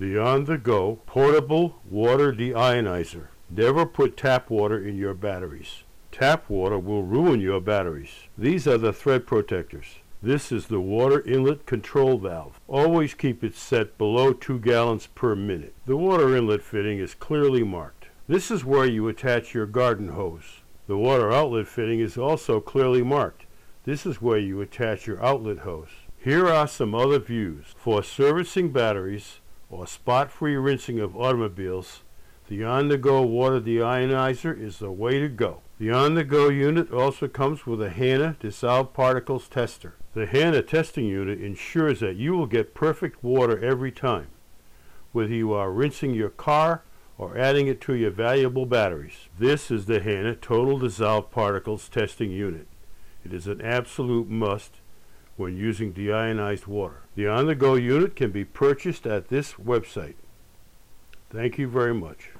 The on-the-go portable water deionizer. Never put tap water in your batteries. Tap water will ruin your batteries. These are the thread protectors. This is the water inlet control valve. Always keep it set below 2 gallons per minute. The water inlet fitting is clearly marked. This is where you attach your garden hose. The water outlet fitting is also clearly marked. This is where you attach your outlet hose. Here are some other views. For servicing batteries or spot-free rinsing of automobiles, the on-the-go water deionizer is the way to go. The on-the-go unit also comes with a Hanna dissolved particles tester. The Hanna testing unit ensures that you will get perfect water every time, whether you are rinsing your car or adding it to your valuable batteries. This is the Hanna Total Dissolved Particles Testing Unit. It is an absolute must when using deionized water. The on-the-go unit can be purchased at this website. Thank you very much.